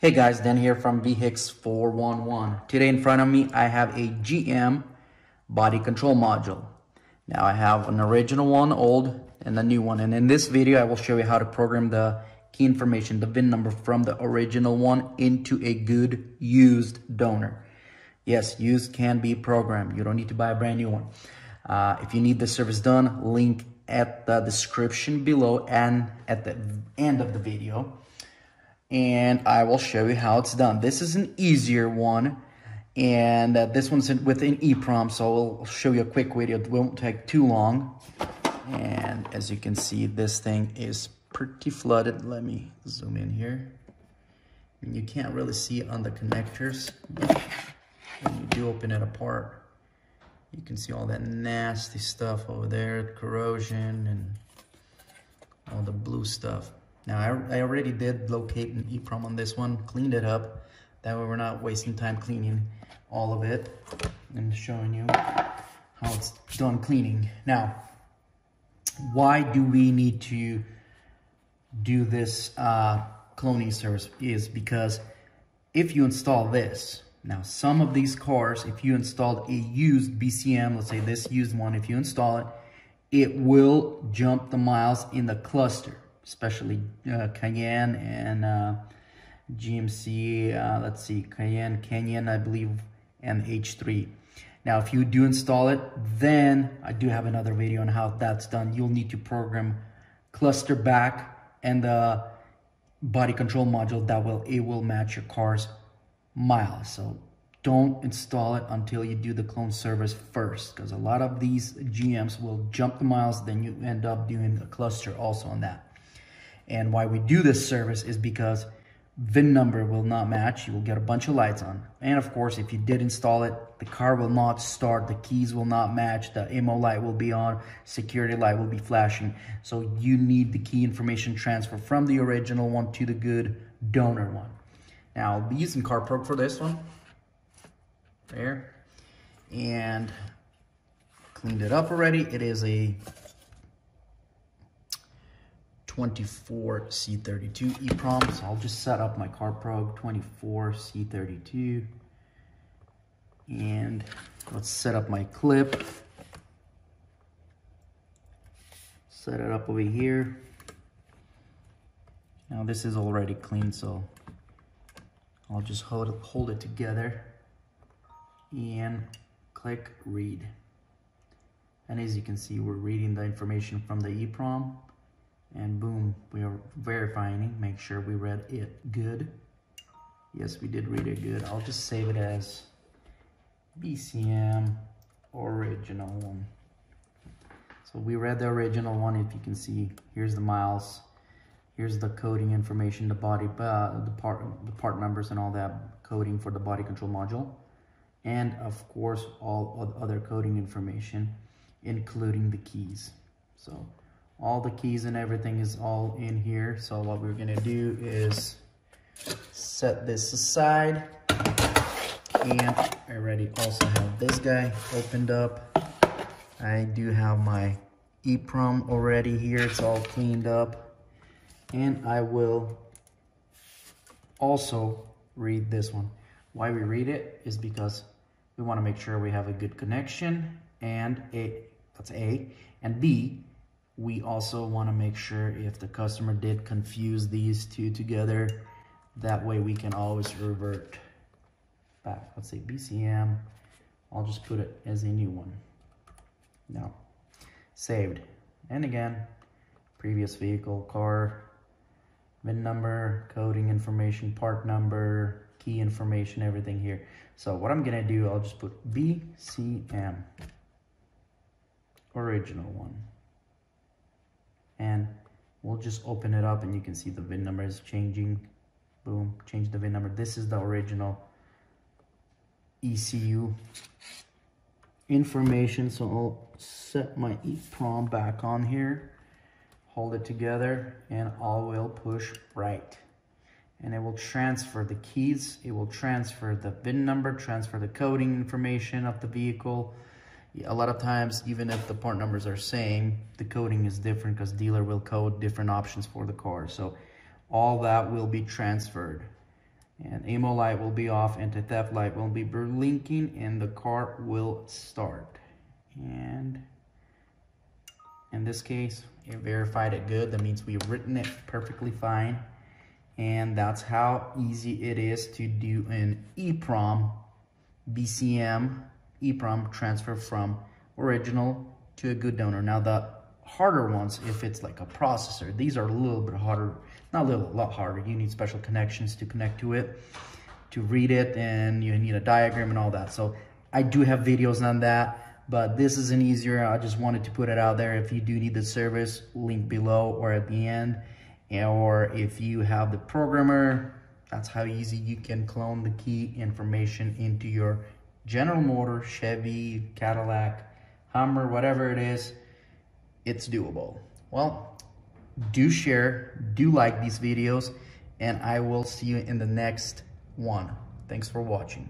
Hey guys, Dan here from VEHIX411. Today in front of me, I have a GM body control module. Now I have an original one, old, and a new one. And in this video, I will show you how to program the key information, the VIN number from the original one into a good used donor. Yes, used can be programmed. You don't need to buy a brand new one. Uh, if you need the service done, link at the description below and at the end of the video and I will show you how it's done. This is an easier one, and uh, this one's with an EEPROM, so I'll show you a quick video. It won't take too long. And as you can see, this thing is pretty flooded. Let me zoom in here. And you can't really see it on the connectors, when you do open it apart, you can see all that nasty stuff over there, corrosion and all the blue stuff. Now, I, I already did locate an EEPROM on this one, cleaned it up. That way we're not wasting time cleaning all of it and showing you how it's done cleaning. Now, why do we need to do this uh, cloning service is because if you install this, now some of these cars, if you installed a used BCM, let's say this used one, if you install it, it will jump the miles in the cluster especially uh, Cayenne and uh, GMC, uh, let's see, Cayenne, Canyon, I believe, and H3. Now, if you do install it, then I do have another video on how that's done. You'll need to program cluster back and the body control module that will, it will match your car's miles. So don't install it until you do the clone service first because a lot of these GMs will jump the miles, then you end up doing a cluster also on that. And why we do this service is because VIN number will not match. You will get a bunch of lights on. And of course, if you did install it, the car will not start. The keys will not match. The MO light will be on. Security light will be flashing. So you need the key information transfer from the original one to the good donor one. Now, I'll be using CarProg for this one. There. And cleaned it up already. It is a 24C32 EEPROM. So I'll just set up my CarProg 24C32. And let's set up my clip. Set it up over here. Now this is already clean, so I'll just hold it, hold it together and click read. And as you can see, we're reading the information from the EEPROM and boom, we are verifying, make sure we read it good. Yes, we did read it good. I'll just save it as BCM original one. So we read the original one, if you can see, here's the miles, here's the coding information, the body, uh, the part, the part numbers and all that coding for the body control module. And of course, all other coding information, including the keys. So all the keys and everything is all in here. So what we're gonna do is set this aside. And I already also have this guy opened up. I do have my EEPROM already here. It's all cleaned up. And I will also read this one. Why we read it is because we want to make sure we have a good connection and A, that's A, and B, we also want to make sure if the customer did confuse these two together, that way we can always revert back. Let's say BCM, I'll just put it as a new one. Now, saved. And again, previous vehicle, car, VIN number, coding information, part number, key information, everything here. So what I'm gonna do, I'll just put BCM, original one and we'll just open it up and you can see the VIN number is changing. Boom, change the VIN number. This is the original ECU information. So I'll set my EEPROM back on here, hold it together, and I will push write. And it will transfer the keys, it will transfer the VIN number, transfer the coding information of the vehicle, a lot of times, even if the part numbers are same, the coding is different because dealer will code different options for the car. So all that will be transferred. and ammo light will be off anti-theft light will be blinking and the car will start and in this case it verified it good that means we've written it perfectly fine and that's how easy it is to do an EEPROM BCM EEPROM transfer from original to a good donor now the harder ones if it's like a processor these are a little bit harder not a little, a lot harder. You need special connections to connect to it, to read it, and you need a diagram and all that. So I do have videos on that, but this is an easier. I just wanted to put it out there. If you do need the service, link below or at the end. Or if you have the programmer, that's how easy you can clone the key information into your General Motor, Chevy, Cadillac, Hummer, whatever it is, it's doable. Well, do share, do like these videos, and I will see you in the next one. Thanks for watching.